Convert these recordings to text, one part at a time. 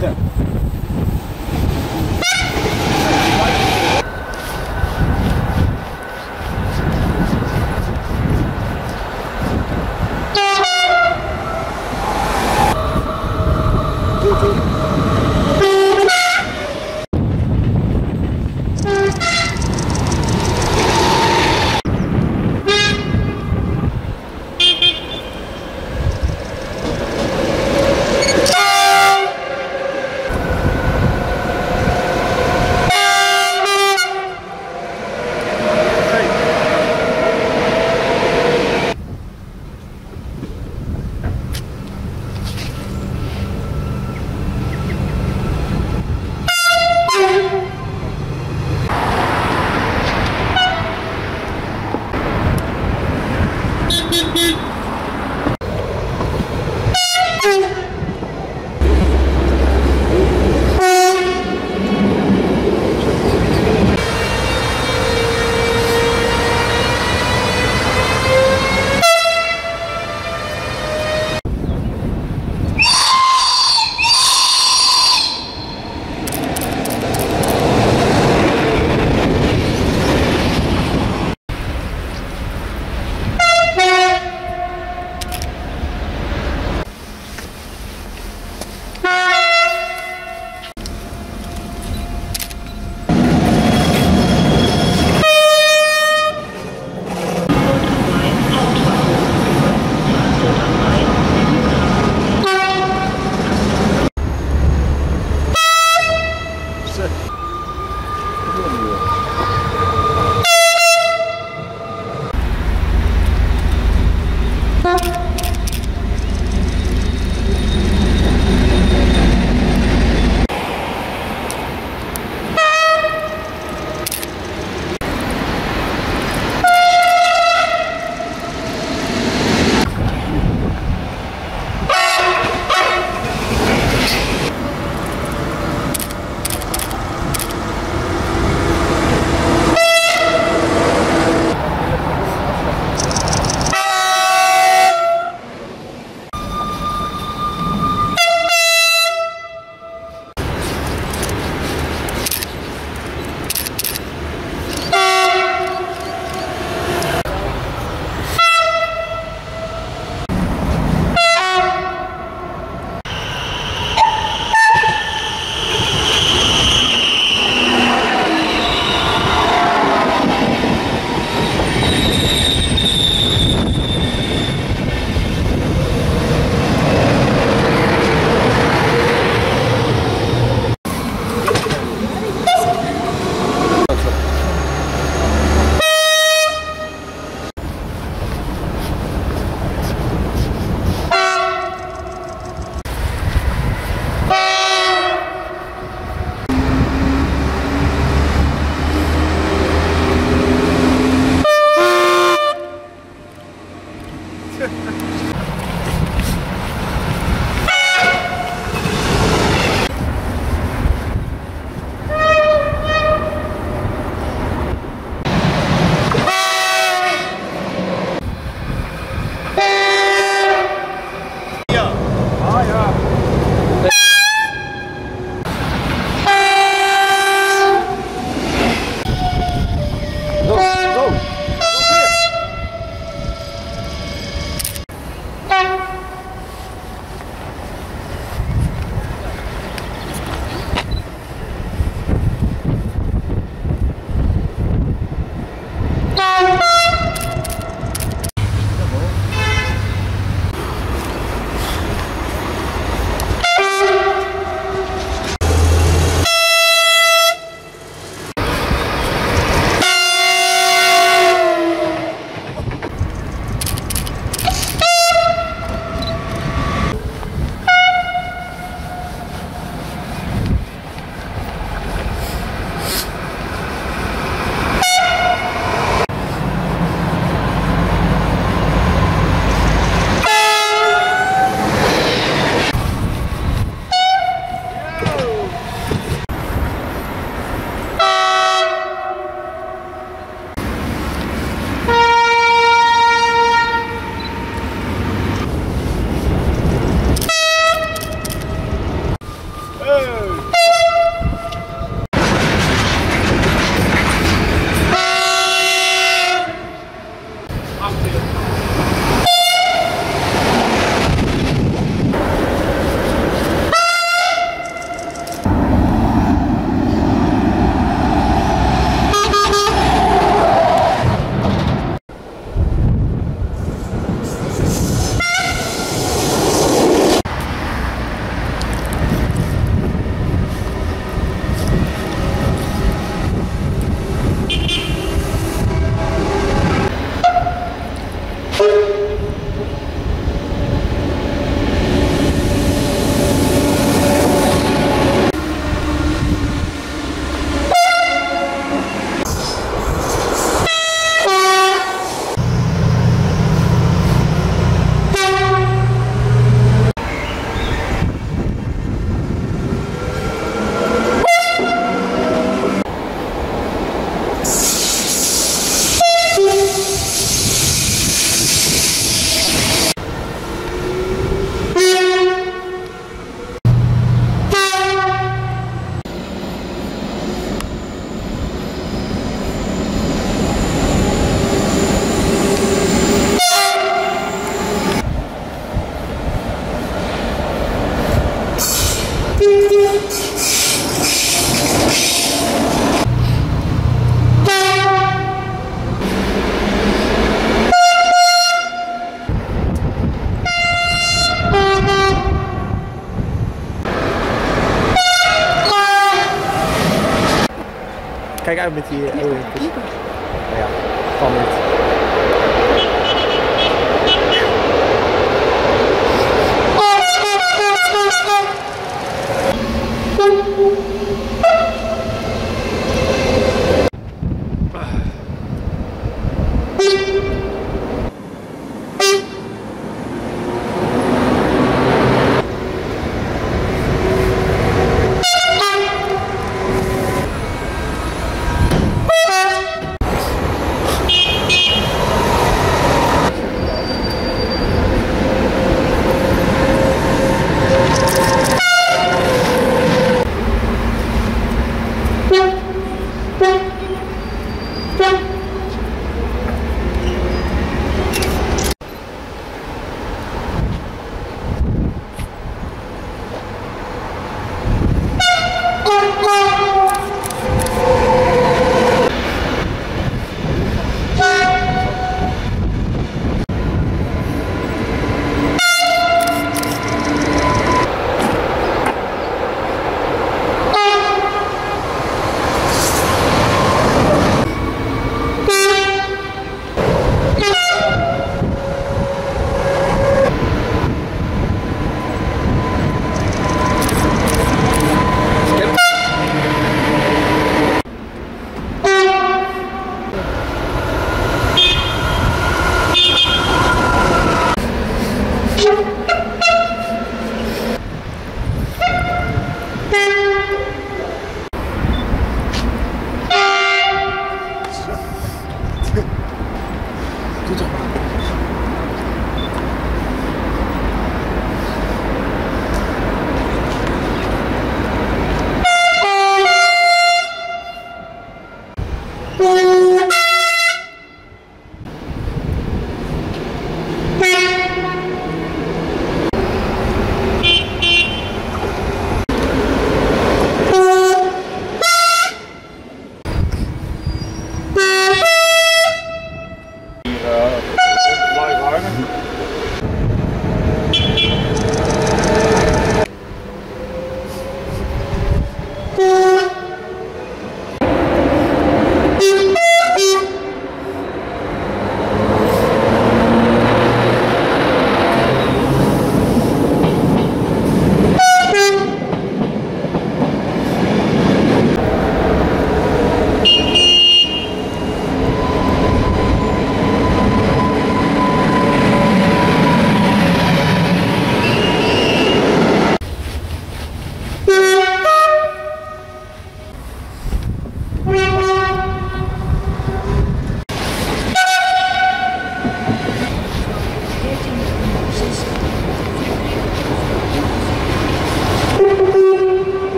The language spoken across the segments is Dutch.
Yeah. with you. Yeah.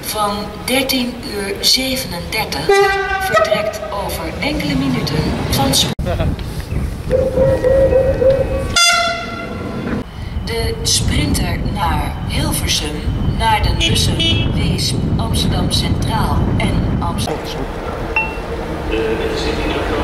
Van 13 uur 37 vertrekt over enkele minuten van De sprinter naar Hilversum, Naarden, Bussum, Weesp, Amsterdam Centraal en Amsterdam. Amsterdam